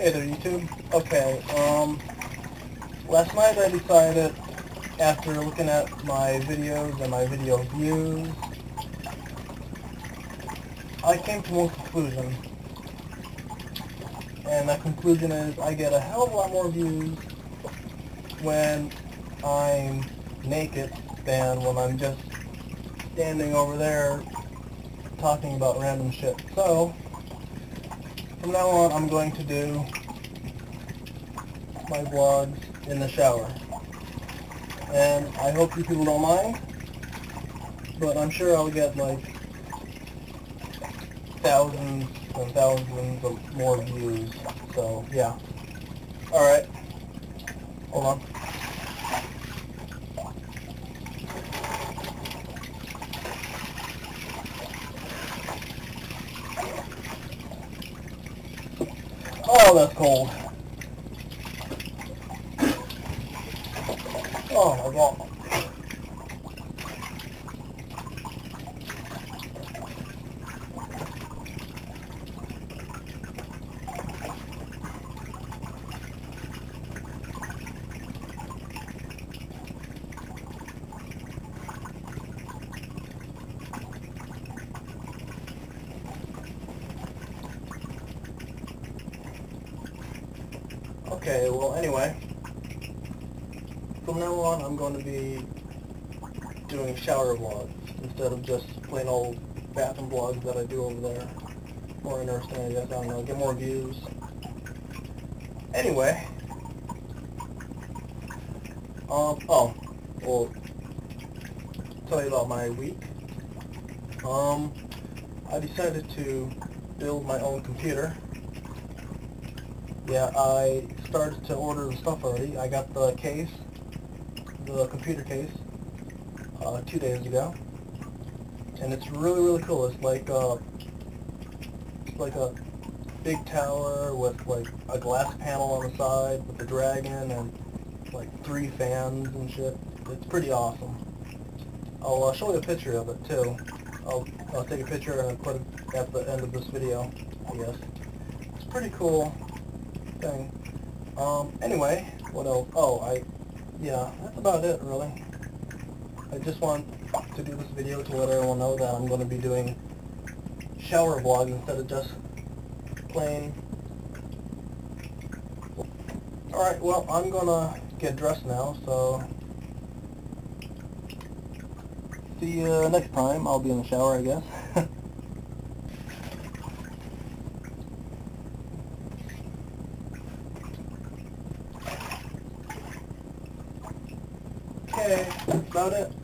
Hey there, YouTube. Okay, um, last night I decided, after looking at my videos and my video views, I came to one conclusion. And that conclusion is I get a hell of a lot more views when I'm naked than when I'm just standing over there talking about random shit. So, from now on, I'm going to do my vlogs in the shower. And I hope you people don't mind, but I'm sure I'll get like thousands and thousands of more views. So, yeah. Alright. Hold on. Oh, that's cold. Oh my god. Okay, well anyway, from now on I'm going to be doing shower vlogs instead of just plain old bathroom vlogs that I do over there. More interesting, I guess, I don't know, get more views. Anyway, um, oh, well, tell you about my week. Um, I decided to build my own computer. Yeah, I started to order the stuff already. I got the case, the computer case, uh, two days ago, and it's really really cool. It's like uh, it's like a big tower with like a glass panel on the side with the dragon and like three fans and shit. It's pretty awesome. I'll uh, show you a picture of it too. I'll I'll take a picture and put it at the end of this video. I guess it's pretty cool thing. Um, anyway, what else? Oh, I, yeah, that's about it, really. I just want to do this video to let everyone know that I'm going to be doing shower vlogs instead of just plain... Alright, well, I'm going to get dressed now, so... See you next time. I'll be in the shower, I guess. Okay, about it.